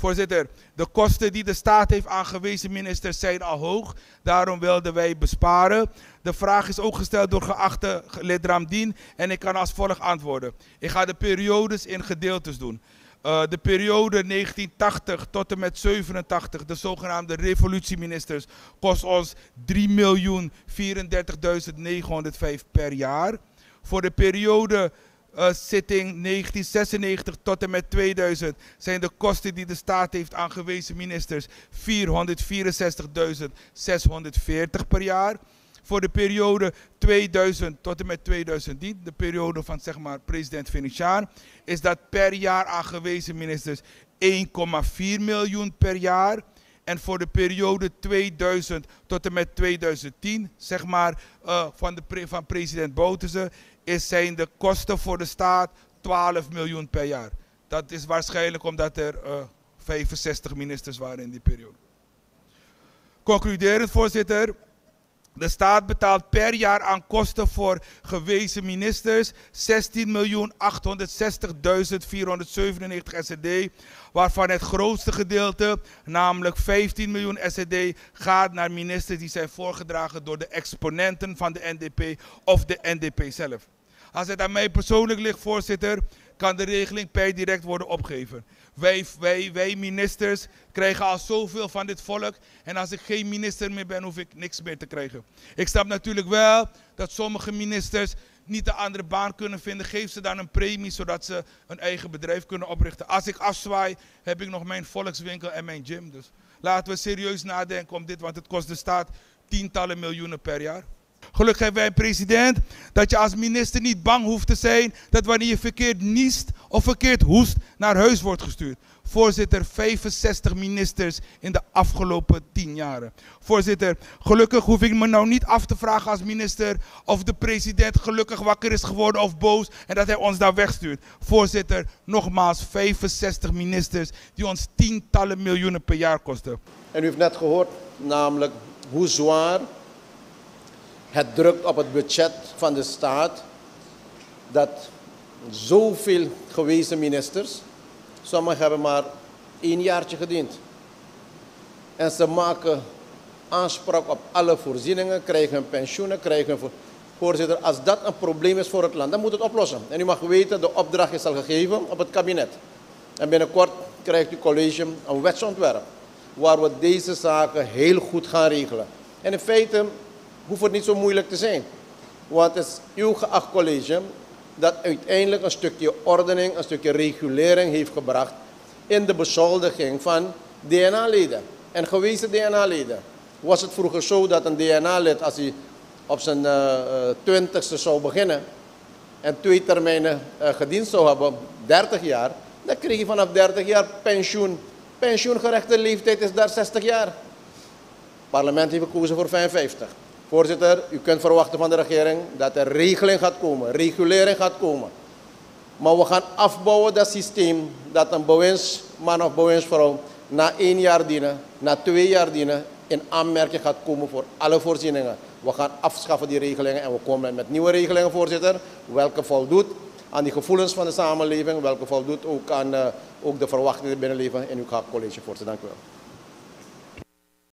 Voorzitter, de kosten die de staat heeft aangewezen, minister, zijn al hoog. Daarom wilden wij besparen. De vraag is ook gesteld door geachte lid Ramdien en ik kan als volgt antwoorden. Ik ga de periodes in gedeeltes doen. Uh, de periode 1980 tot en met 87, de zogenaamde revolutieministers, kost ons 3.034.905 per jaar. Voor de periode uh, zitting 1996 tot en met 2000 zijn de kosten die de staat heeft aangewezen ministers 464.640 per jaar. Voor de periode 2000 tot en met 2010, de periode van zeg maar president Venetiaan, is dat per jaar aangewezen ministers 1,4 miljoen per jaar. En voor de periode 2000 tot en met 2010, zeg maar, uh, van, de van president Bouterse, is, zijn de kosten voor de staat 12 miljoen per jaar. Dat is waarschijnlijk omdat er uh, eh, 65 ministers waren in die periode. Concluderend, voorzitter. De staat betaalt per jaar aan kosten voor gewezen ministers 16.860.497 SED, waarvan het grootste gedeelte, namelijk 15 miljoen SED, gaat naar ministers die zijn voorgedragen door de exponenten van de NDP of de NDP zelf. Als het aan mij persoonlijk ligt, voorzitter, kan de regeling per direct worden opgegeven. Wij, wij, wij ministers krijgen al zoveel van dit volk. En als ik geen minister meer ben, hoef ik niks meer te krijgen. Ik snap natuurlijk wel dat sommige ministers niet een andere baan kunnen vinden. Geef ze dan een premie, zodat ze een eigen bedrijf kunnen oprichten. Als ik afzwaai, heb ik nog mijn volkswinkel en mijn gym. Dus laten we serieus nadenken om dit, want het kost de staat tientallen miljoenen per jaar. Gelukkig hebben wij president dat je als minister niet bang hoeft te zijn dat wanneer je verkeerd niest of verkeerd hoest naar huis wordt gestuurd. Voorzitter, 65 ministers in de afgelopen 10 jaren. Voorzitter, gelukkig hoef ik me nou niet af te vragen als minister of de president gelukkig wakker is geworden of boos en dat hij ons daar wegstuurt. Voorzitter, nogmaals 65 ministers die ons tientallen miljoenen per jaar kosten. En u heeft net gehoord, namelijk hoe zwaar het drukt op het budget van de staat dat zoveel gewezen ministers, sommigen hebben maar één jaartje gediend. En ze maken aanspraak op alle voorzieningen, krijgen hun pensioenen, krijgen. Voorzitter, als dat een probleem is voor het land, dan moet het oplossen. En u mag weten, de opdracht is al gegeven op het kabinet. En binnenkort krijgt uw college een wetsontwerp waar we deze zaken heel goed gaan regelen. En in feite hoeft het niet zo moeilijk te zijn. Want het is uw geacht college dat uiteindelijk een stukje ordening, een stukje regulering heeft gebracht in de bezoldiging van DNA-leden en gewezen DNA-leden. Was het vroeger zo dat een DNA-lid, als hij op zijn uh, twintigste zou beginnen en twee termijnen uh, gediend zou hebben, 30 jaar, dan kreeg hij vanaf 30 jaar pensioen. Pensioengerechte leeftijd is daar 60 jaar. Het parlement heeft gekozen voor 55. Voorzitter, u kunt verwachten van de regering dat er regeling gaat komen, regulering gaat komen. Maar we gaan afbouwen dat systeem dat een bewindsman of bewindsvrouw na één jaar dienen, na twee jaar dienen, in aanmerking gaat komen voor alle voorzieningen. We gaan afschaffen die regelingen en we komen met nieuwe regelingen, voorzitter, welke voldoet aan die gevoelens van de samenleving, welke voldoet ook aan uh, ook de verwachtingen binnenleven in uw college, voorzitter. Dank u wel.